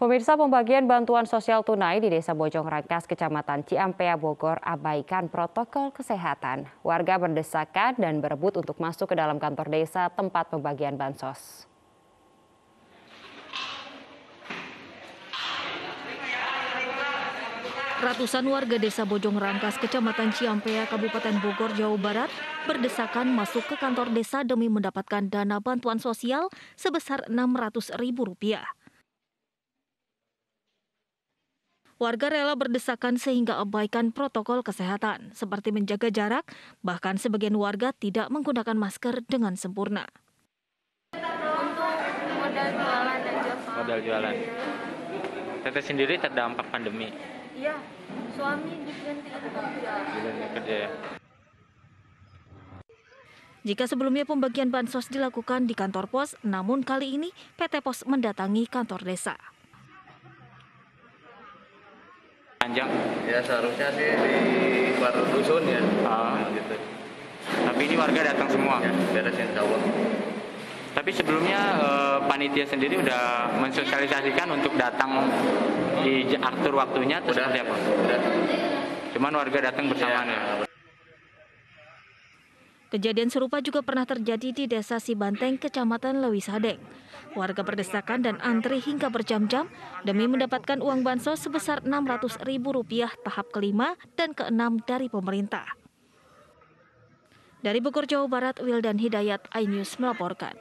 Pemirsa pembagian bantuan sosial tunai di Desa Bojong Rangkas, Kecamatan Ciampea, Bogor abaikan protokol kesehatan. Warga berdesakan dan berebut untuk masuk ke dalam kantor desa tempat pembagian bansos. Ratusan warga desa Bojong Rangkas, Kecamatan Ciampea, Kabupaten Bogor, Jawa Barat berdesakan masuk ke kantor desa demi mendapatkan dana bantuan sosial sebesar Rp600.000. Warga rela berdesakan sehingga abaikan protokol kesehatan, seperti menjaga jarak, bahkan sebagian warga tidak menggunakan masker dengan sempurna. Untuk modal jualan dan jasa. Modal jualan. Teteh sendiri terdampak pandemi. Iya, suami digantiin kerja. Ya? Jika sebelumnya pembagian bansos dilakukan di kantor pos, namun kali ini PT Pos mendatangi kantor desa. Panjang. Ya seharusnya sih di luar dusun ya. Ah. Nah, gitu. Tapi ini warga datang semua. Ya, beresin Allah. Tapi sebelumnya eh, panitia sendiri udah mensosialisasikan untuk datang di atur waktunya atau Udah. seperti apa? Udah. Cuman warga datang bersamaan ya. Kejadian serupa juga pernah terjadi di Desa Sibanteng, Kecamatan Lewisadeng. Warga berdesakan dan antri hingga berjam-jam demi mendapatkan uang bansos sebesar Rp600.000 tahap kelima dan keenam dari pemerintah. Dari Bogor, Jawa Barat, Wildan Hidayat, iNews melaporkan.